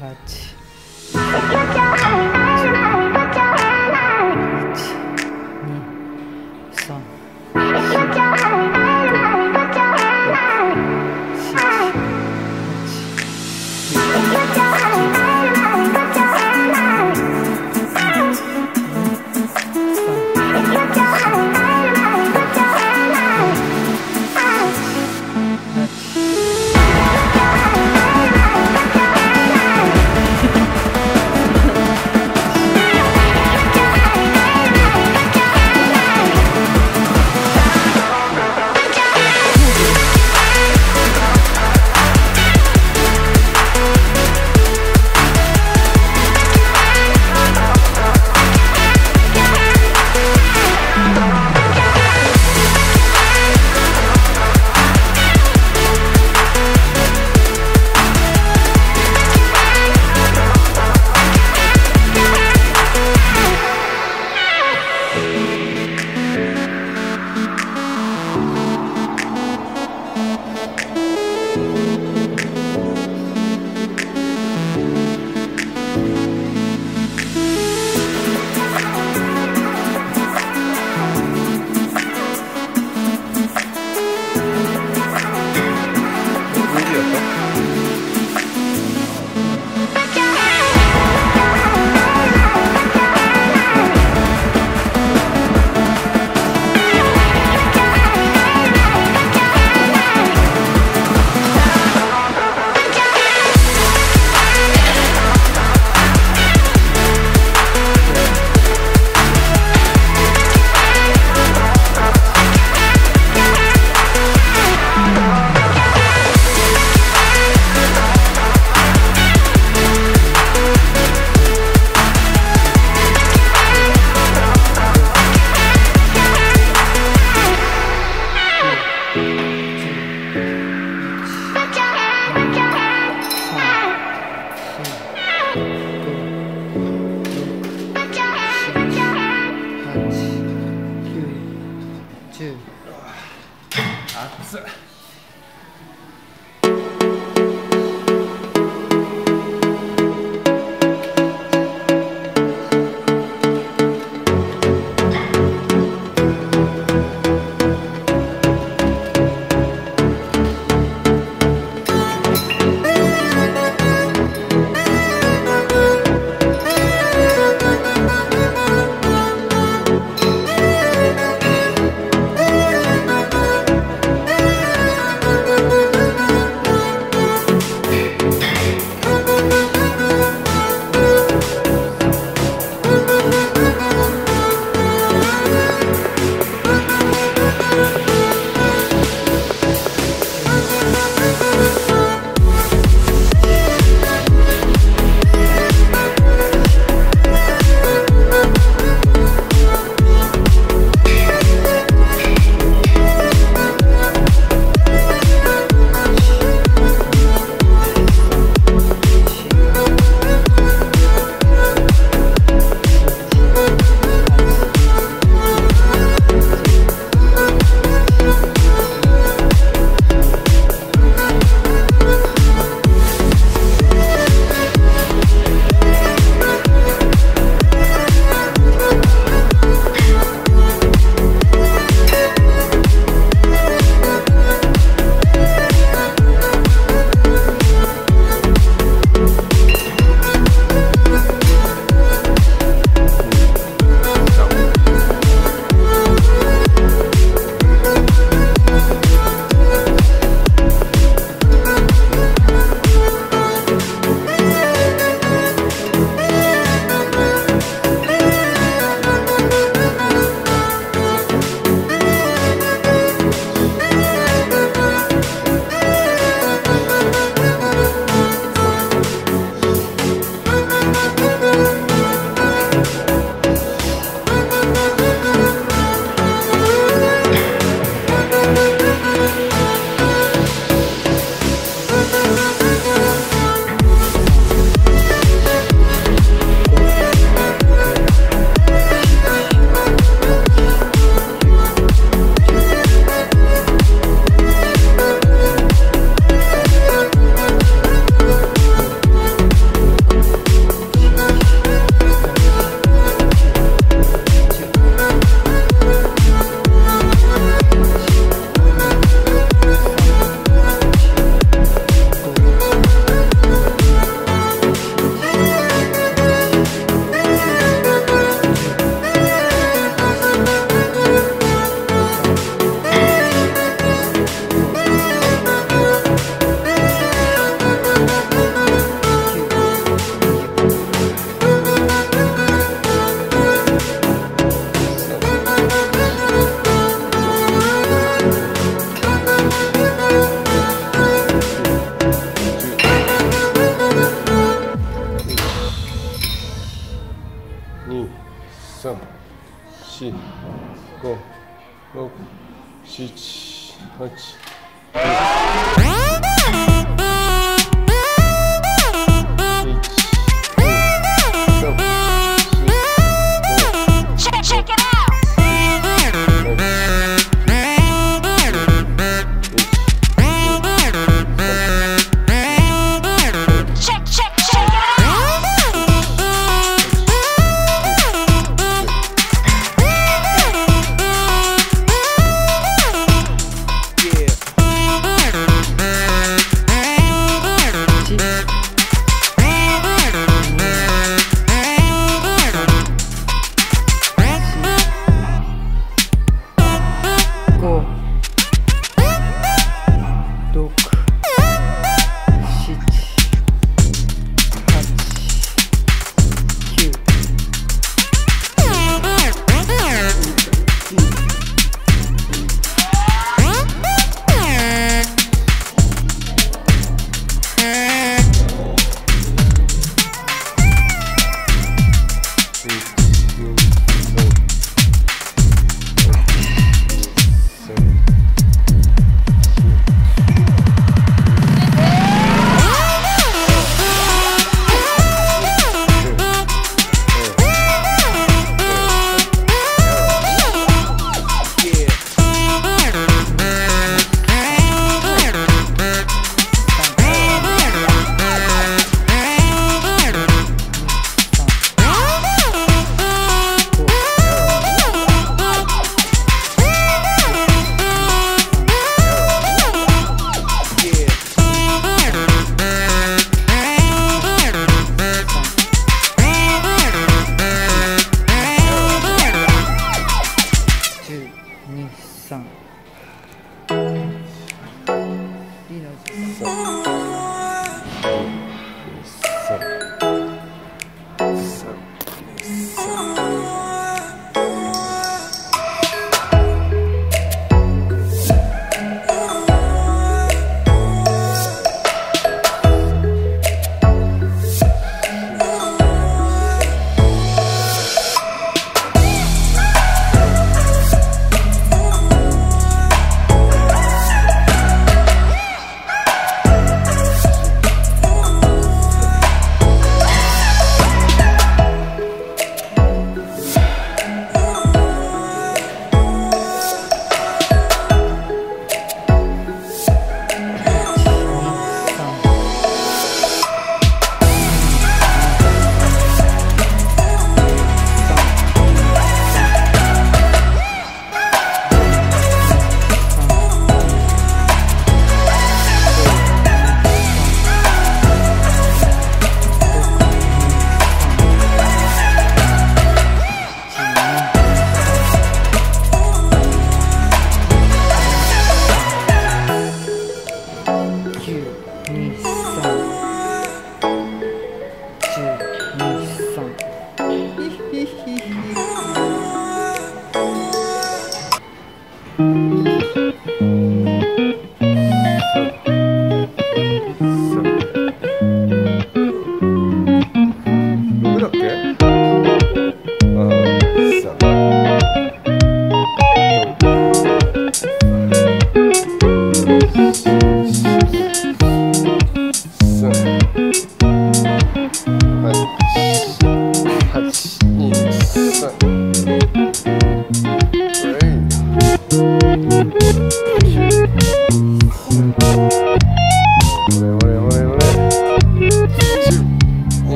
But. 熱っ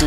没